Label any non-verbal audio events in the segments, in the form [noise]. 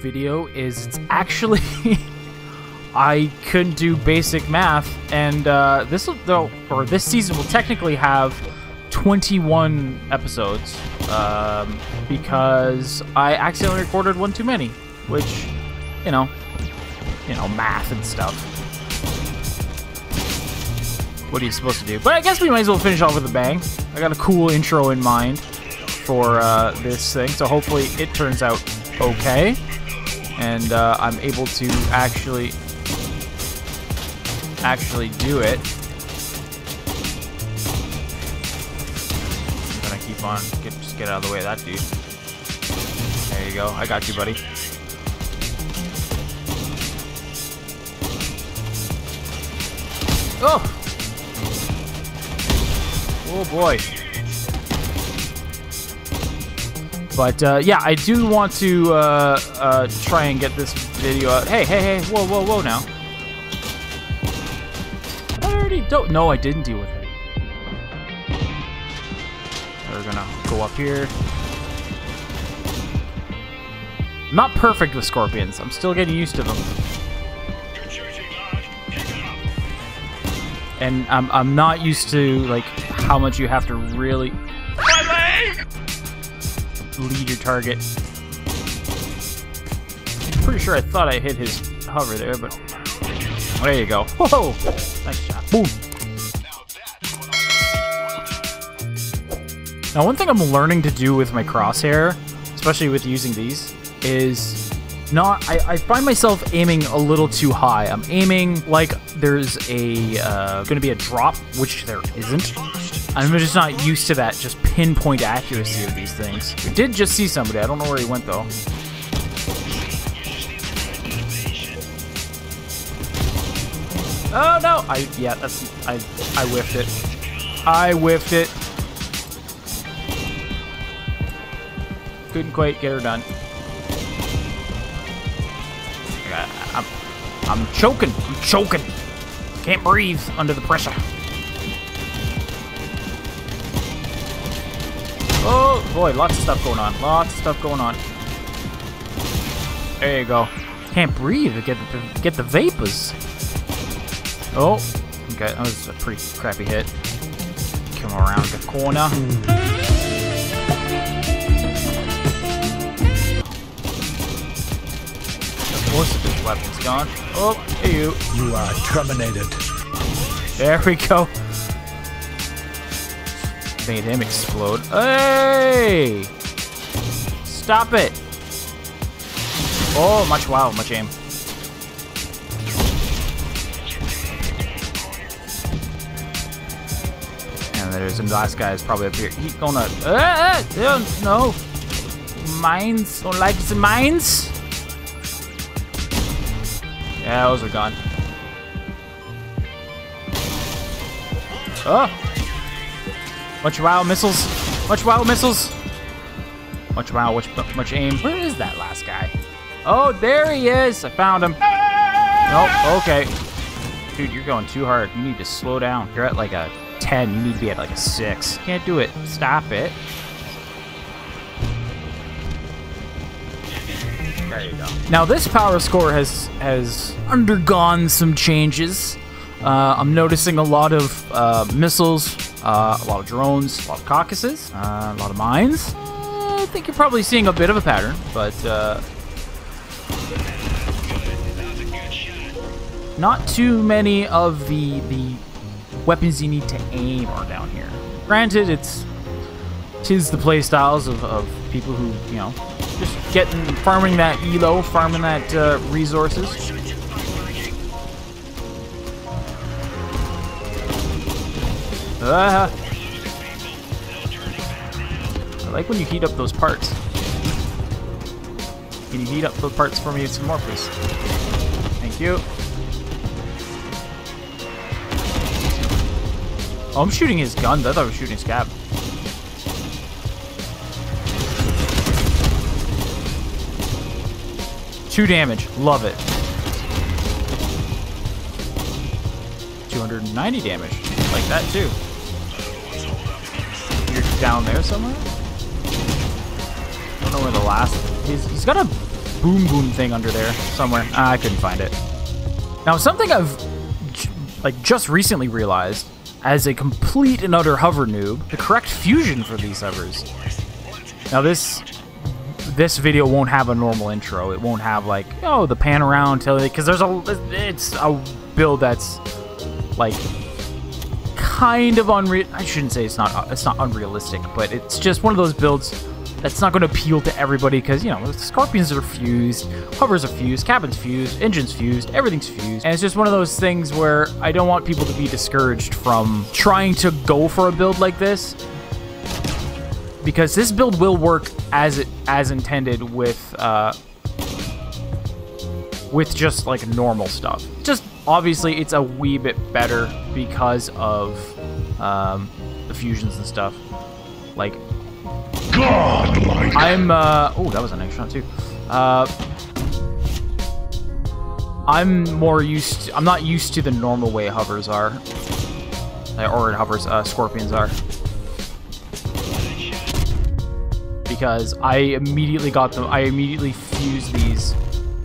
video is it's actually [laughs] I couldn't do basic math, and uh, this though or this season will technically have 21 episodes um, because I accidentally recorded one too many, which you know, you know, math and stuff. What are you supposed to do? But I guess we might as well finish off with a bang. I got a cool intro in mind for uh, this thing, so hopefully it turns out okay, and uh, I'm able to actually actually do it. I'm gonna keep on, get, just get out of the way of that dude. There you go. I got you, buddy. Oh! Oh boy. But uh, yeah, I do want to uh, uh, try and get this video out. Hey, hey, hey! Whoa, whoa, whoa! Now. I already don't. No, I didn't deal with it. We're gonna go up here. I'm not perfect with scorpions. I'm still getting used to them. And I'm, I'm not used to like how much you have to really lead your target. Pretty sure I thought I hit his hover there, but there you go. Whoa! Nice shot. Boom. Now, one thing I'm learning to do with my crosshair, especially with using these, is not. I, I find myself aiming a little too high. I'm aiming like there's a uh, going to be a drop, which there isn't. I'm just not used to that just pinpoint accuracy of these things. We did just see somebody. I don't know where he went though. Oh no! I yeah, that's I I whiffed it. I whiffed it. Couldn't quite get her done. I'm I'm choking. I'm choking. Can't breathe under the pressure. Boy, lots of stuff going on. Lots of stuff going on. There you go. Can't breathe. Get the get the vapors. Oh, okay, that was a pretty crappy hit. Come around the corner. Of his weapons gone. Oh, hey you. You are terminated. There we go. Made him explode. Hey! Stop it! Oh, much wow, much aim. And there's some last guys probably up here. He's gonna. Uh, uh, no! Mines? Don't like some mines? Yeah, those are gone. Oh! Much wow missiles. Much wow missiles. Much wow, much, much aim. Where is that last guy? Oh, there he is. I found him. Nope, okay. Dude, you're going too hard. You need to slow down. You're at like a 10. You need to be at like a 6. Can't do it. Stop it. There you go. Now this power score has has undergone some changes. Uh, I'm noticing a lot of uh, missiles, uh, a lot of drones, a lot of Caucasuses, uh, a lot of mines. Uh, I think you're probably seeing a bit of a pattern, but uh, not too many of the the weapons you need to aim are down here. Granted, it's tis the playstyles of, of people who you know just getting farming that elo, farming that resources. Uh, I like when you heat up those parts. Can you heat up those parts for me some more, please? Thank you. Oh, I'm shooting his gun. I thought I was shooting his cap. Two damage. Love it. 290 damage. Like that too. Down there somewhere? I don't know where the last... He's, he's got a boom boom thing under there somewhere. Ah, I couldn't find it. Now, something I've like just recently realized as a complete and utter hover noob, the correct fusion for these hovers. Now this this video won't have a normal intro. It won't have like oh the pan around till because there's a it's a build that's like kind of unreal. I shouldn't say it's not it's not unrealistic, but it's just one of those builds that's not going to appeal to everybody because you know scorpions are fused, hovers are fused, cabins fused, engines fused, everything's fused, and it's just one of those things where I don't want people to be discouraged from trying to go for a build like this because this build will work as it as intended with uh, with just like normal stuff. Just obviously it's a wee bit better because of um, the fusions and stuff. Like Godlike. I'm uh oh that was a nice shot too. Uh I'm more used to, I'm not used to the normal way hovers are. Or hovers uh scorpions are. Because I immediately got them I immediately fused these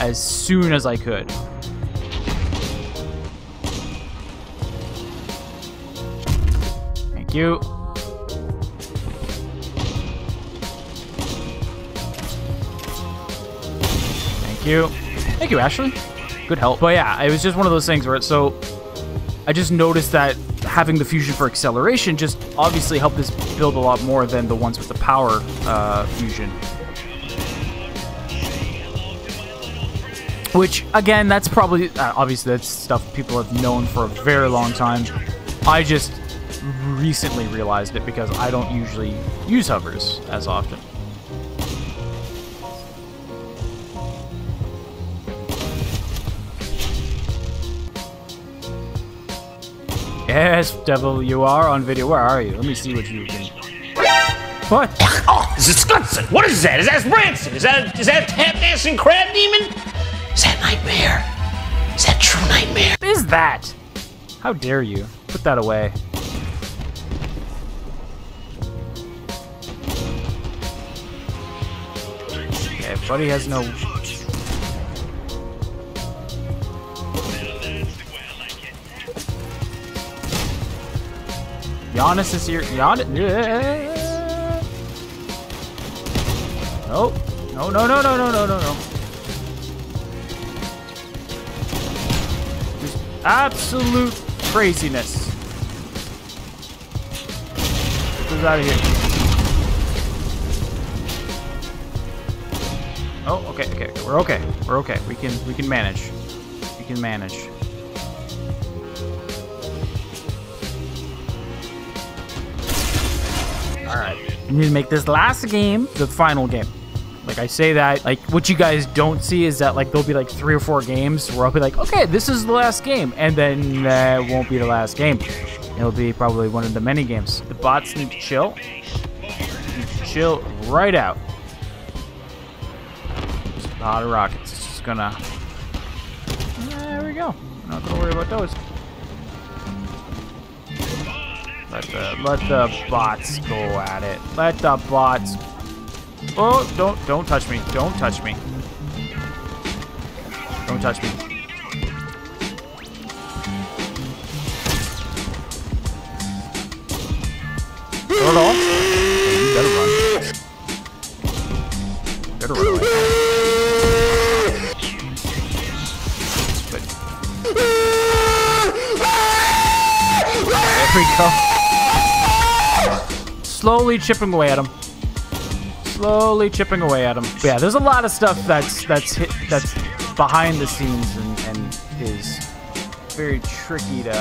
as soon as I could. Thank you. Thank you. Thank you, Ashley. Good help. But yeah, it was just one of those things where it's so I just noticed that having the fusion for acceleration just obviously helped this build a lot more than the ones with the power uh, fusion. Which, again, that's probably, uh, obviously that's stuff people have known for a very long time. I just recently realized it because I don't usually use hovers as often. Yes, devil, you are on video. Where are you? Let me see what you can. What? Oh, this is Scutson. What is that? Is that Branson? Is that, is that tap dancing crab demon? Is that nightmare? Is that true nightmare? What is that? How dare you? Put that away. Buddy has no. Giannis is here. Giannis. No. Oh. No, no, no, no, no, no, no, no. Just absolute craziness. Get this out of here. Oh, okay, okay, okay. We're okay. We're okay. We can we can manage. We can manage. Alright. We need to make this last game the final game. Like I say that, like what you guys don't see is that like there'll be like three or four games where I'll be like, okay, this is the last game, and then that won't be the last game. It'll be probably one of the many games. The bots need to chill. Need to chill right out. Lot of rockets. It's just gonna. There we go. Not gonna worry about those. Let the let the bots go at it. Let the bots. Oh, don't don't touch me. Don't touch me. Don't touch me. Throw it off. Slowly chipping away at him. Slowly chipping away at him. But yeah, there's a lot of stuff that's that's hit, that's behind the scenes and, and is very tricky to.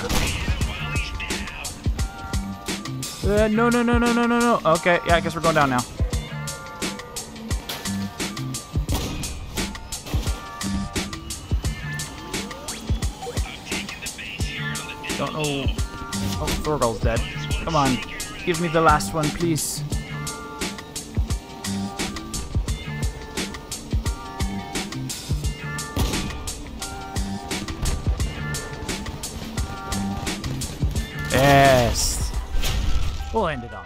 Uh, no, no, no, no, no, no, no. Okay, yeah, I guess we're going down now. Don't know. Oh, Thorgal's dead. Come on. Give me the last one, please. Yes. We'll end it on.